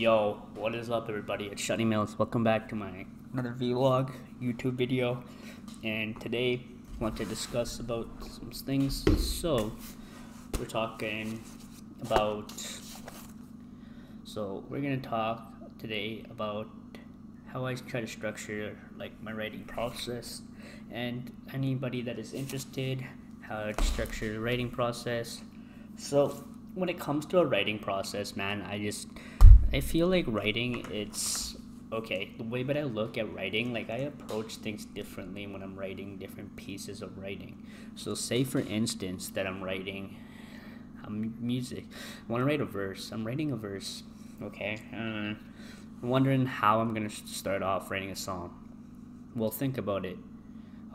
Yo, what is up, everybody? It's Shotty Mills. Welcome back to my another vlog YouTube video, and today I want to discuss about some things. So we're talking about. So we're gonna talk today about how I try to structure like my writing process, and anybody that is interested, how to structure the writing process. So when it comes to a writing process, man, I just I feel like writing it's okay, the way that I look at writing, like I approach things differently when I'm writing different pieces of writing. So say for instance that I'm writing um, music. I want to write a verse. I'm writing a verse, okay? Uh, I'm wondering how I'm going to start off writing a song. Well, think about it.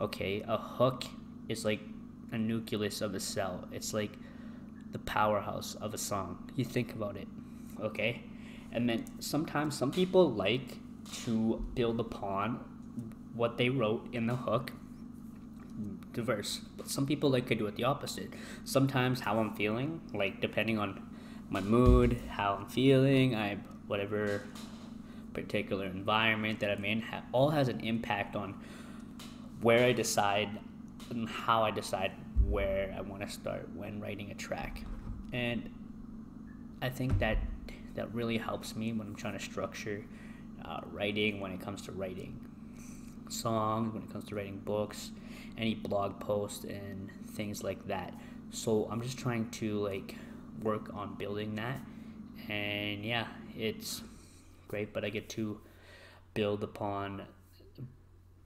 Okay, a hook is like a nucleus of a cell. It's like the powerhouse of a song. You think about it, okay? And then sometimes some people like to build upon what they wrote in the hook, the verse. But some people like to do it the opposite. Sometimes how I'm feeling, like depending on my mood, how I'm feeling, I whatever particular environment that I'm in, all has an impact on where I decide and how I decide where I want to start when writing a track. And I think that that really helps me when I'm trying to structure uh, writing, when it comes to writing songs, when it comes to writing books, any blog posts, and things like that. So I'm just trying to like work on building that. And yeah, it's great, but I get to build upon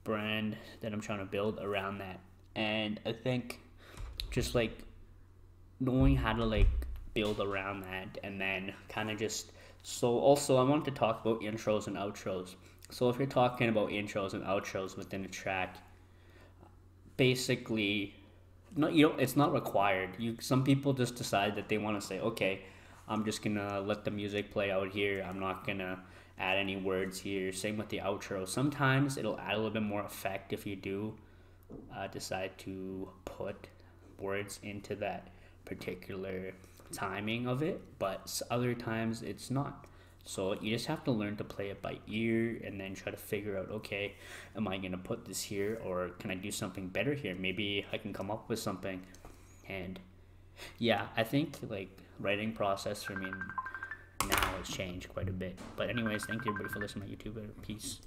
brand that I'm trying to build around that. And I think just like knowing how to like build around that and then kind of just so also I want to talk about intros and outros. So if you're talking about intros and outros within a track, basically not you it's not required. You some people just decide that they want to say, okay, I'm just gonna let the music play out here. I'm not gonna add any words here. Same with the outro. Sometimes it'll add a little bit more effect if you do uh, decide to put words into that particular timing of it, but other times it's not. So you just have to learn to play it by ear and then try to figure out okay, am I going to put this here or can I do something better here? Maybe I can come up with something. And yeah, I think like writing process for me now has changed quite a bit. But anyways, thank you everybody for listening to my YouTube. Uh, peace.